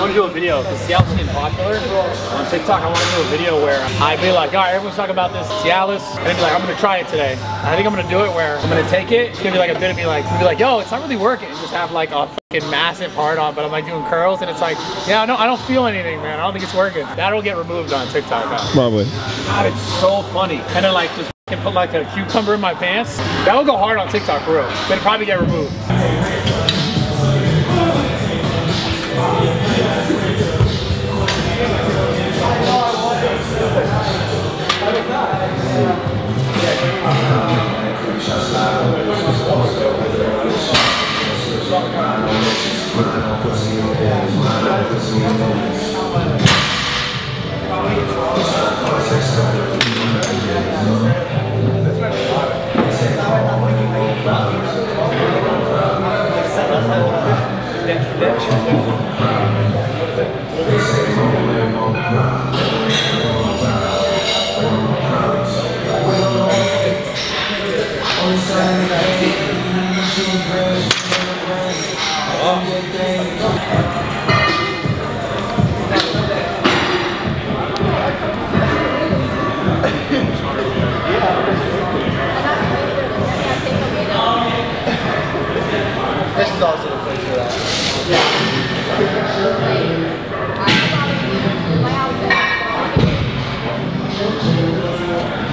want to do a video because Cialis getting popular on TikTok. I want to do a video where I'd be like, all right, everyone's talking about this Cialis, and I'd be like, I'm gonna try it today. I think I'm gonna do it where I'm gonna take it. It's gonna be like a bit of be like, be like, yo, it's not really working. And just have like a fucking massive hard on, but I'm like doing curls, and it's like, yeah, no, I don't feel anything, man. I don't think it's working. That'll get removed on TikTok. Now. Probably. God, it's so funny. And then like just fucking put like a cucumber in my pants. That would go hard on TikTok for real. But it'd probably get removed.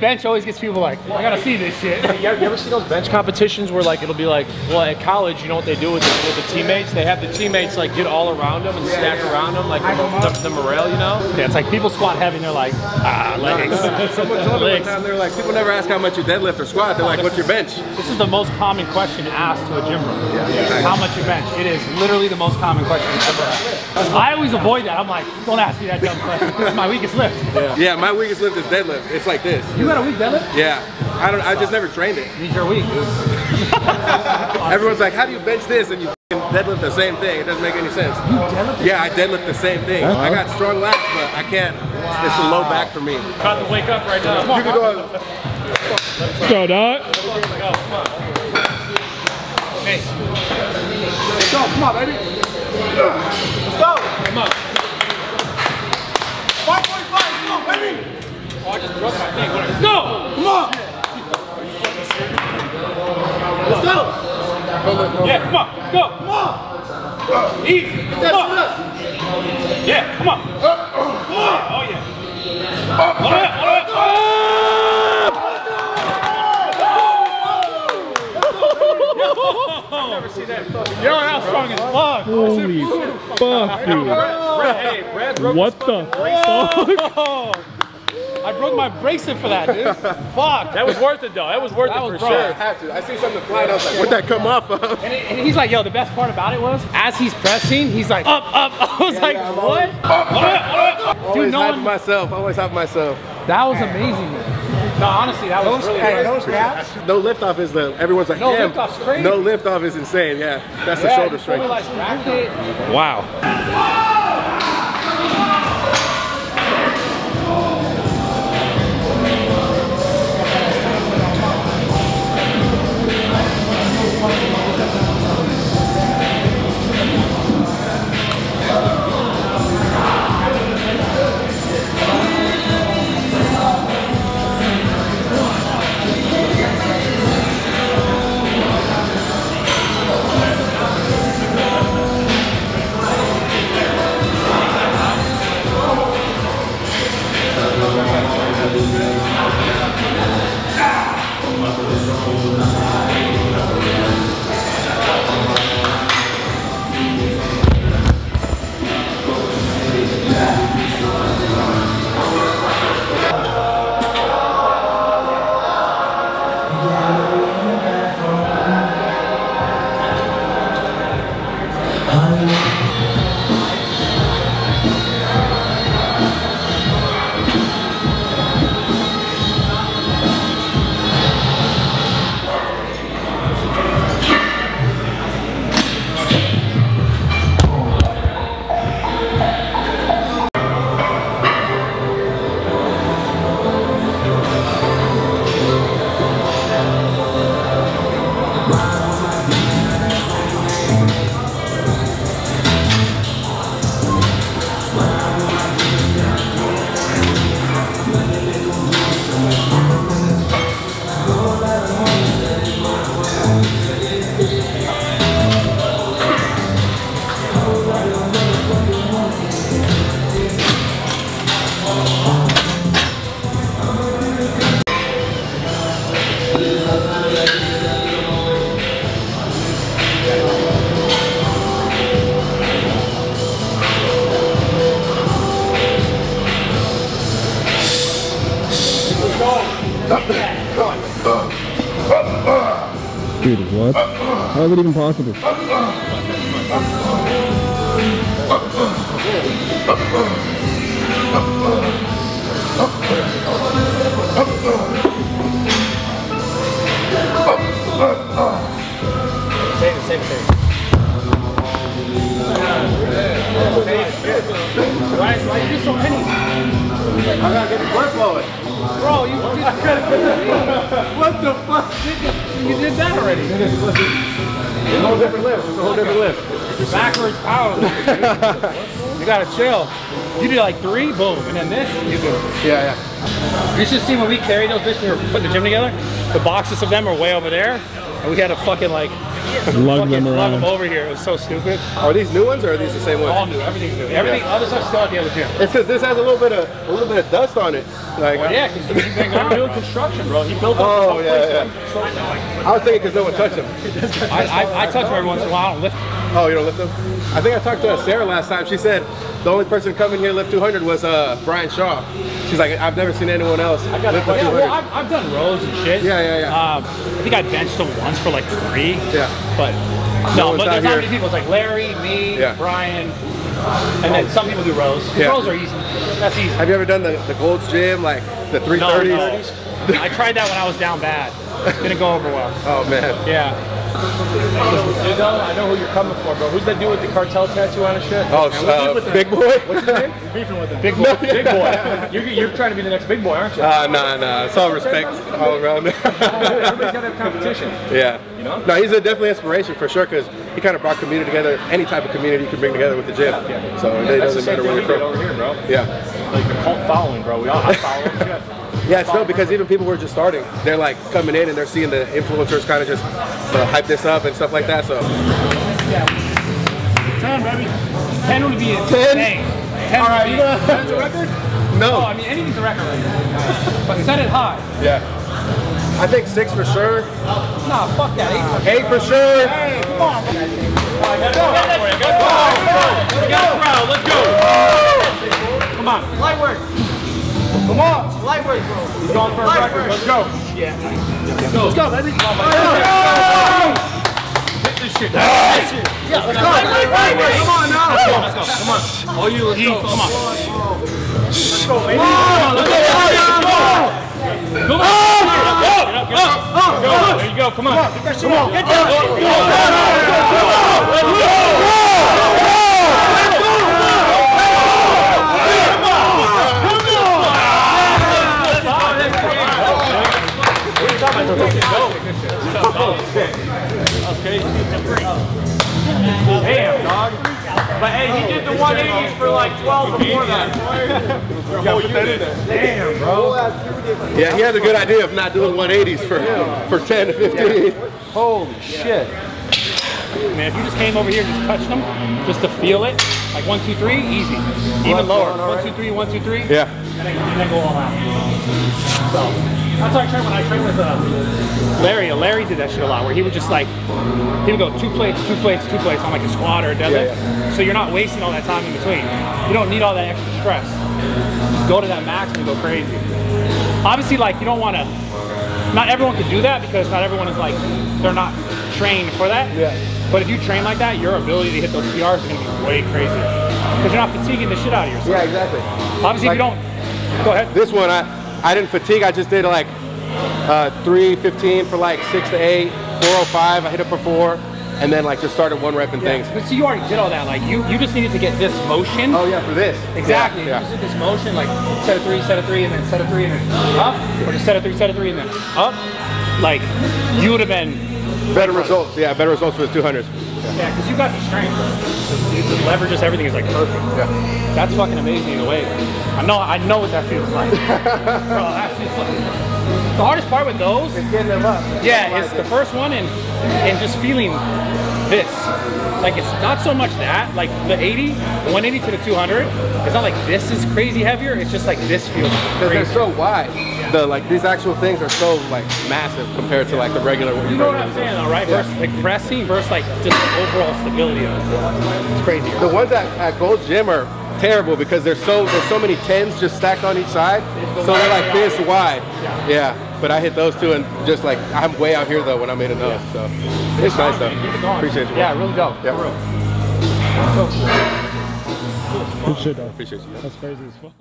Bench always gets people like, I gotta see this shit. You ever, you ever see those bench competitions where like it'll be like, well, at college, you know what they do with the, with the teammates? They have the teammates like get all around them and stack around them like the, the, the morale, you know? Yeah, it's like people squat heavy and they're like, ah, legs. Someone told me one time, they're like, people never ask how much you deadlift or squat. They're like, what's your bench? This is the most common question asked to a gym bro. How much you bench? It is literally the most common question ever asked. I always avoid that. I'm like, don't ask me that dumb question. This is my weakest lift. Yeah, my weakest lift is deadlift. It's like this. You got a weak deadlift? Yeah. I don't. I just never trained it. Means you're weak, dude. Everyone's like, how do you bench this and you f***ing deadlift the same thing? It doesn't make any sense. Yeah, I deadlift the same thing. I got strong lats, but I can't. It's a low back for me. About to wake up right now. You can go. Let's go, dog. Hey, Let's go. Come on, baby. Let's go. come on. 545. Come on, baby. Oh, I just broke my thing. Let's go! Come on. Yeah, come on. Let's go. Come on. Easy. Come on. Yeah, come on. Uh, uh. Oh, yeah. Oh, yeah. Oh, yeah. Never see. Yo, how strong as fuck. Holy fuck, dude. Hey, Brad broke What the fuck? I broke my bracelet for that, dude. Fuck. That was worth it though. That was worth That it was for bro. sure. I have to. I see something flying. I was like, what'd that come off of? And, it- and he's like, yo, the best part about it was, as he's pressing, he's like, up, up. I was like, yeah, I'm what? Always Dude, no hyping one- myself. Always hyping myself. That was amazing. No, honestly, that was really Hey, good. those grabs. No lift off is the everyone's like, No damn. lift off's crazy. No lift off is insane. Yeah, that's the Yeah, shoulder you fully, strength. like, racked it. Wow. Dude, what? How is it even possible? It, save it. Why, why you so many? I gotta get the blood flowing. Bro, you What the fuck? You already. It's a whole different lift. It's a whole different lift. Backwards power. you gotta chill. You did like three, boom, and then this, you do. Yeah, yeah. You should see when we carried those bitches, we were putting the gym together. The boxes of them are way over there, and we had to fucking like Lug fucking them lug them around. over here. It was so stupid. Are these new ones or are these the same ones? All new, everything's new. Everything, other stuff's still at the other gym. It's because this has a little bit of a little bit of dust on it. Like, Well, yeah, because you've been doing construction, bro. He built up Oh, the yeah, place. yeah. I was thinking because no one touched them. I, I, I touch them every once in a while. I don't lift. Oh, you don't lift them? I think I talked to Sarah last time. She said the only person coming here to lift 200 was uh, Brian Shaw. She's like, I've never seen anyone else lift the Yeah, 200. well, I've, I've done rows and shit. Yeah, yeah, yeah. Um, I think I benched them once for like three. Yeah. But No no, but there's not many people. It's like Larry, me, Yeah. Brian, and then some people do rows. Yeah. Rows are easy. That's easy. Have you ever done the, the Gold's Gym, like the 330s? No, no. I tried that when I was down bad. Didn't go over well. Oh, man. Yeah. You know, I know who you're coming for, bro. Who's that dude with the cartel tattoo on his shit? Oh, Man, what's uh, up with the- Big Boy? What's his name? You're Beefing with him. Big boy. Big boy. You're, you're trying to be the next big boy, aren't you? Uh, nah, nah. It's all respect all around. Everybody's got to have competition. yeah. You know? No, he's a definitely inspiration for sure because he kind of brought community together. Any type of community you can bring together with the gym. So it really That's the doesn't same matter thing where you're from. over here, bro. Yeah. like the cult following, bro. We all have following. Yeah, it's dope because even people who are just starting, they're like coming in and they're seeing the influencers kind of just uh, hype this up and stuff like that. So 10, baby. 10 would be insane. 10 All right, would be, you know- That's a record? no, Oh, I mean, anything's a record right now. But set it high. yeah, I think six for sure, Nah, fuck that. Eight. eight for sure. Hey, come on. Let's go. We got a crowd. Let's go. Come on. Light work. Come on. Light work, bro. He's going for a Light record. work. Let's go. Let's go, baby. Hit this shit. Hit this shit. Yeah, let's go. Light work, light work. Come on now. Let's go. Let's go. Come on. All you, let's go. Come on. Let's go, baby. Come on, let's go. Come on. Come on. Get down. Damn, hey, he did the 180s for like 12 before that. Oh, Damn, bro. Yeah, he had a good idea of not doing 180s for for 10 to 15. Holy shit. Man, if you just came over here and just touched them, just to feel it, like one, two, three, easy. Even lower. One, two, three, one, two, three. Yeah. And then, and then go all out. So that's how I train when I train with uh, Larry. Larry did that shit a lot, where he would just like he would go two plates, two plates, two plates on like a squat or a deadlift. Yeah, So you're not wasting all that time in between. You don't need all that extra stress. Just go to that max and go crazy. Obviously, like you don't want to. Not everyone can do that because not everyone is like they're not trained for that. Yeah. But if you train like that, your ability to hit those PRs is gonna be way crazier because you're not fatiguing the shit out of yourself. Yeah, exactly. Obviously, if you don't, go ahead. This one, I, I didn't fatigue. I just did like uh, 315 for like six to eight, 405. I hit it for four, and then like just started one rep and things. But see, you already did all that. Like you, you just needed to get this motion. Oh yeah, for this. Exactly. Yeah. You just did this motion, like set of three, set of three, and then set of three, and then up, or just set of three, set of three, and then up. Like you would have been, Better results. Yeah, better results for the 200s. Yeah, because you got the strength. The, the leverage, just everything is like perfect. Yeah. That's fucking amazing in a way. I know, I know what that feels like. Bro, that feels like. The hardest part with those Getting them up. Yeah, it's the first one and and just feeling this. Like it's not so much that, like the 80, the 180 to the 200, it's not like this is crazy heavier, it's just like this feels Because they're so wide. The like these actual things are so like massive compared to like the regular. You know what I'm saying though, right? Versus like pressing versus like just the overall stability of it. It's crazy. The ones at, at Gold's Gym are terrible because there's so there's so many tens just stacked on each side, so they're like this wide. Yeah, but I hit those two and just like I'm way out here though when I made a nose. So it's nice though. Keep it going. Appreciate you. Yeah, really dope. Yeah. For real. So cool. Good shit, though. Appreciate you. That's crazy as fuck.